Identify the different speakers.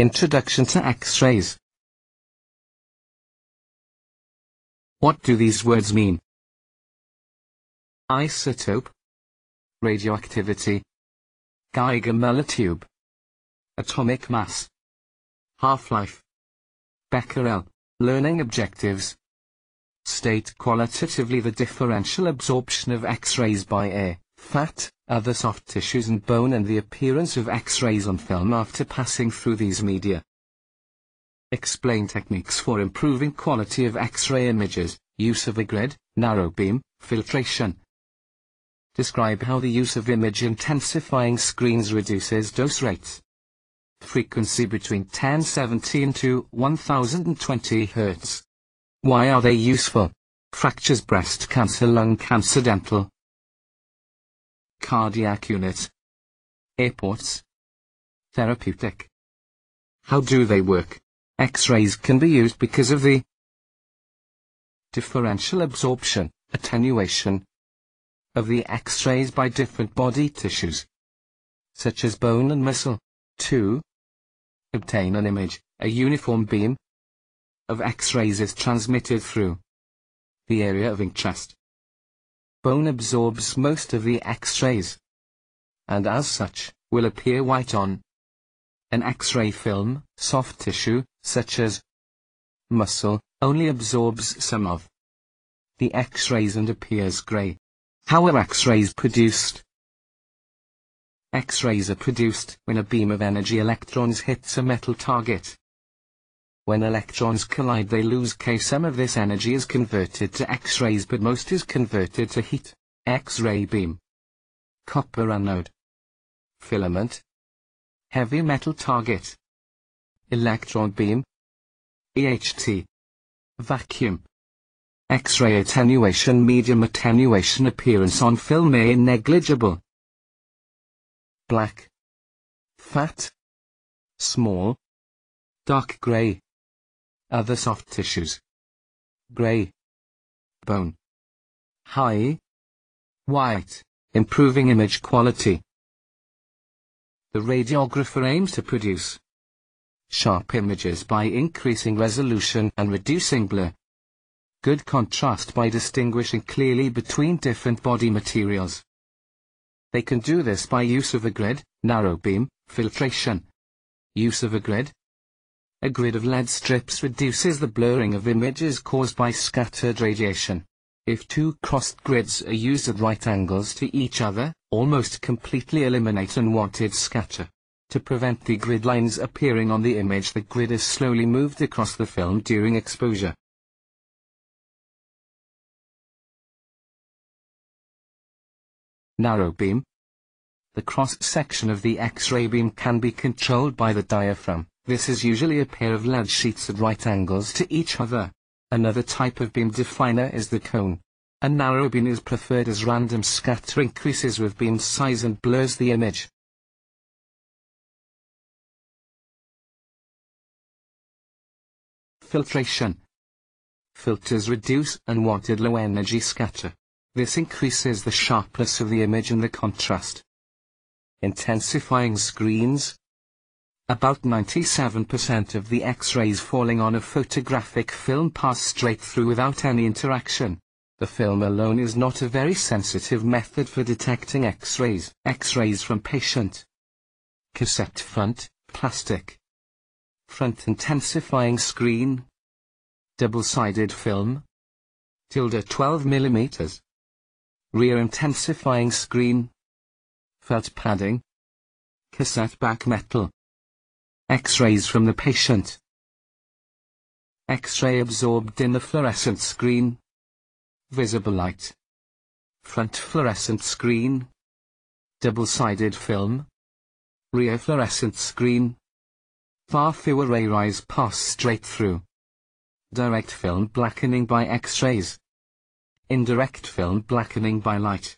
Speaker 1: Introduction to X-rays. What do these words mean? Isotope. Radioactivity. Geiger-Müller tube. Atomic mass. Half-life. Becquerel. Learning objectives. State qualitatively the differential absorption of X-rays by air, fat, other soft tissues and bone and the appearance of X-rays on film after passing through these media. Explain techniques for improving quality of X-ray images, use of a grid, narrow beam, filtration. Describe how the use of image intensifying screens reduces dose rates. Frequency between 1017 to 1020 Hz. Why are they useful? Fractures breast cancer lung cancer dental. Cardiac unit. Airports. Therapeutic. How do they work? X-rays can be used because of the differential absorption, attenuation, of the X-rays by different body tissues, such as bone and muscle. 2. Obtain an image, a uniform beam of X-rays is transmitted through the area of interest. Bone absorbs most of the X-rays, and as such, will appear white on an X-ray film, soft tissue, such as muscle, only absorbs some of the X-rays and appears grey. How are X-rays produced? X-rays are produced when a beam of energy electrons hits a metal target. When electrons collide they lose K. Some of this energy is converted to X-rays but most is converted to heat. X-ray beam. Copper anode. Filament. Heavy metal target. Electron beam. EHT. Vacuum. X-ray attenuation medium attenuation appearance on film A negligible. Black. Fat. Small. Dark gray. Other soft tissues. Gray. Bone. High. White. Improving image quality. The radiographer aims to produce sharp images by increasing resolution and reducing blur good contrast by distinguishing clearly between different body materials. They can do this by use of a grid, narrow beam, filtration. Use of a grid. A grid of lead strips reduces the blurring of images caused by scattered radiation. If two crossed grids are used at right angles to each other, almost completely eliminate unwanted scatter. To prevent the grid lines appearing on the image the grid is slowly moved across the film during exposure. narrow beam. The cross-section of the X-ray beam can be controlled by the diaphragm. This is usually a pair of lead sheets at right angles to each other. Another type of beam definer is the cone. A narrow beam is preferred as random scatter increases with beam size and blurs the image. Filtration. Filters reduce unwanted low-energy scatter. This increases the sharpness of the image and the contrast. Intensifying screens. About 97% of the X-rays falling on a photographic film pass straight through without any interaction. The film alone is not a very sensitive method for detecting X-rays. X-rays from patient. Cassette front, plastic. Front intensifying screen. Double-sided film. Tilde 12 millimeters rear intensifying screen, felt padding, cassette back metal, X-rays from the patient, X-ray absorbed in the fluorescent screen, visible light, front fluorescent screen, double-sided film, rear fluorescent screen, far fewer ray rays pass straight through. Direct film blackening by X-rays. Indirect film blackening by light.